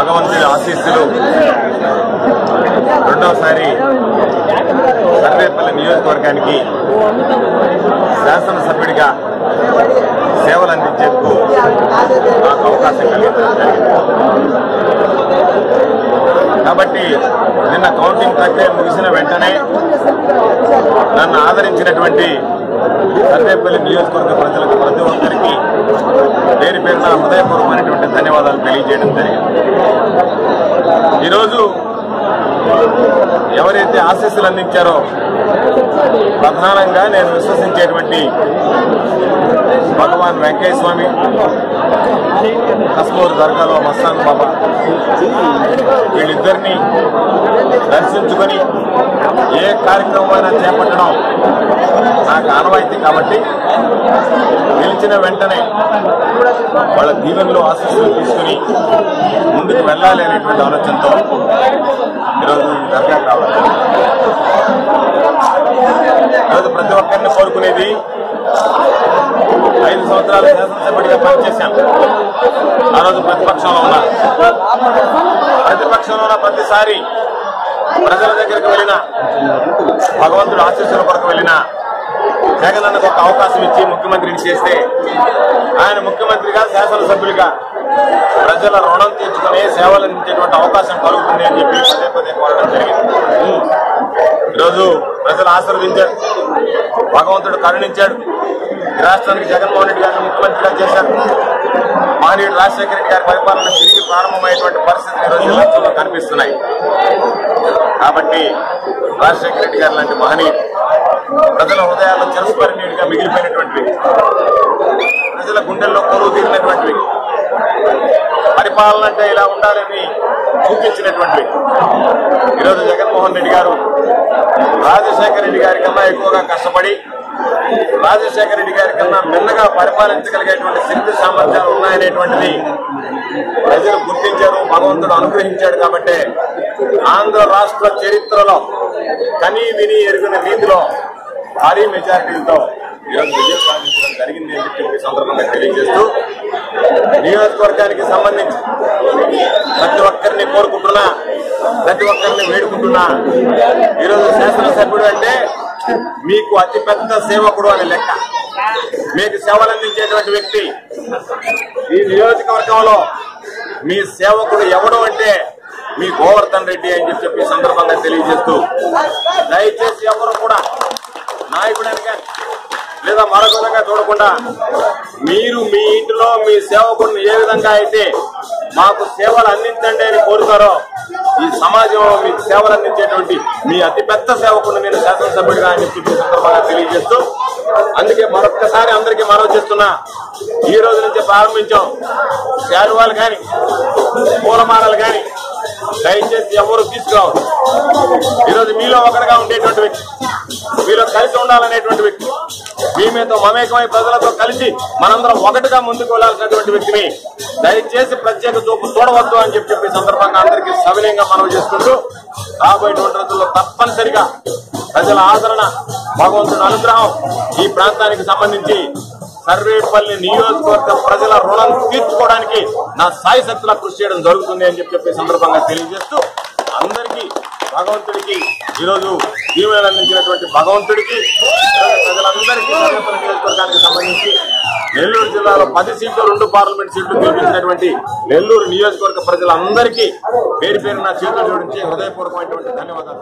భగవంతుడి ఆశీస్సులు. రెండవసారి సర్వేపల్లి నియోజకవర్గానికి శాసనసభ్యుడిగా సేవలు అందించేందుకు నాకు అవకాశం కలిగించడం జరిగింది కాబట్టి నిన్న కౌంటింగ్ ప్రక్రియ ముగిసిన వెంటనే నన్ను ఆదరించినటువంటి సర్వేపల్లి నియోజకవర్గ ప్రజలకు ప్రతి ఒక్కరికి పేరు పేరున హృదయపూర్వక ధన్యవాదాలు తెలియజేయడం జరిగింది. ఈరోజు ఎవరైతే ఆశీస్సులు అందించారో ప్రధానంగా నేను విశ్వసించేటువంటి భగవాన్ వెంకయ్య స్వామి కస్మూరు దర్గాలో మస్తాన్ బాబా వీళ్ళిద్దరినీ దర్శించుకొని ఏ కార్యక్రమమైనా చేపట్టడం నాకు ఆనవాయితీ కాబట్టి గెలిచిన వెంటనే వాళ్ళ దీవెనలో ఆశీస్సులు తీసుకుని ముందుకు వెళ్ళాలి అనేటువంటి ఆలోచనతో ఈరోజు దర్గా కావాలి. ఈరోజు ప్రతి ఒక్కరిని కోరుకునేది ఐదు సంవత్సరాలు శాసనసభ్యుడిగా పనిచేశాను ఆ రోజు ప్రతిపక్షంలో ఉన్నా. ప్రతిపక్షంలో ఉన్న ప్రతిసారి ప్రజల దగ్గరికి వెళ్ళిన భగవంతుడు ఆశీస్సుల కొరకు వెళ్ళిన జగన్ అన్నకు ఒక అవకాశం ఇచ్చి ముఖ్యమంత్రిని చేస్తే ఆయన ముఖ్యమంత్రిగా శాసనసభ్యులుగా ప్రజల రుణం తీర్చుకునే సేవలు అందించేటువంటి అవకాశం కలుగుతుంది అని చెప్పి పదే పదే కోరడం జరిగింది. ఈరోజు ప్రజలు ఆశీర్వదించారు. భగవంతుడు కరుణించాడు. రాష్ట్రానికి జగన్మోహన్ రెడ్డి గారిని ముఖ్యమంత్రిగా చేశారు. మానేయుడు రాజశేఖర రెడ్డి గారి పరిపాలన తిరిగి ప్రారంభమైనటువంటి పరిస్థితులు ఈ రోజు రాష్ట్రంలో కనిపిస్తున్నాయి. కాబట్టి రాజశేఖర రెడ్డి గారు లాంటి మహనీయుడు ప్రజల హృదయాల్లో చిరస్మరణీయుడిగా మిగిలిపోయినటువంటి ప్రజల గుండెల్లో కొలువు తీరినటువంటి పరిపాలన అంటే ఇలా ఉండాలని చూపించినటువంటి ఈరోజు జగన్మోహన్ రెడ్డి గారు రాజశేఖర రెడ్డి గారి కన్నా ఎక్కువగా కష్టపడి రాజశేఖర రెడ్డి గారి కన్నా మిన్నగా పరిపాలించగలిగేటువంటి శక్తి సామర్థ్యాలు ఉన్నాయనేటువంటిది ప్రజలు గుర్తించారు భగవంతుడు అనుగ్రహించాడు కాబట్టి ఆంధ్ర రాష్ట్ర చరిత్రలో కనీ విని ఎరుగిన రీతిలో భారీ మెజారిటీలతో ఈరోజు విజయం సాధించడం జరిగింది అని చెప్పి సందర్భంగా తెలియజేస్తూ నియోజకవర్గానికి సంబంధించి ప్రతి ఒక్కరిని కోరుకుంటున్నా ప్రతి ఒక్కరిని వేడుకుంటున్నా. ఈరోజు శాసనసభ్యుడు అంటే మీకు అతిపెద్ద సేవకుడు అనే లెక్క. మీకు సేవలు అందించేటువంటి వ్యక్తి ఈ నియోజకవర్గంలో మీ సేవకుడు ఎవడు అంటే మీ గోవర్ధన్ రెడ్డి అని చెప్పి చెప్పి సందర్భంగా తెలియజేస్తూ దయచేసి ఎవరు కూడా నాయకుడని కానీ లేదా మరొక విధంగా చూడకుండా మీరు మీ ఇంటిలో మీ సేవకుడిని ఏ విధంగా అయితే మాకు సేవలు అందించండి అని కోరుతారో ఈ సమాజంలో మీకు సేవలు అందించేటువంటి మీ అతిపెద్ద సేవకుడిని నేను శాసనసభ్యుడిగా అని చెప్పి సందర్భంగా తెలియజేస్తూ అందుకే మరొక్కసారి అందరికీ మనవి చేస్తున్నా. ఈ రోజు నుంచి ప్రారంభించాం. శారువాలు కానీ పూలమాలలు కానీ దయచేసి ఎవరు తీసుకురావద్దు. ఈరోజు మీలో ఒకటిగా ఉండేటువంటి వ్యక్తి మీలో కలిసి ఉండాలనేటువంటి వ్యక్తి మీ మీతో మమేకమై ప్రజలతో కలిసి మనందరం ఒకటిగా ముందుకు వెళ్ళాల్సినటువంటి వ్యక్తిని దయచేసి ప్రత్యేక చూపు చూడవద్దు అని చెప్పి చెప్పి సందర్భంగా అందరికీ సవినయంగా మనవి చేసుకుంటూ రాబోయేటువంటి రోజుల్లో తప్పనిసరిగా ప్రజల ఆదరణ భగవంతుని అనుగ్రహం ఈ ప్రాంతానికి సంబంధించి సర్వేపల్లి నియోజకవర్గ ప్రజల రుణం తీర్చుకోవడానికి నా సాయి శక్తుల కృషి చేయడం జరుగుతుంది అని చెప్పి సందర్భంగా తెలియజేస్తూ అందరికీ భగవంతుడికి ఈరోజు దీవెనలు అందించినటువంటి భగవంతుడికి ప్రజలందరికీ సర్వేపల్లి నియోజకవర్గానికి సంబంధించి నెల్లూరు జిల్లాలో పది సీట్లు రెండు పార్లమెంట్ సీట్లు గెలిపించినటువంటి నెల్లూరు నియోజకవర్గ ప్రజలందరికీ పేరు పేరున చేతులు జోడించి హృదయపూర్వకమైనటువంటి ధన్యవాదాలు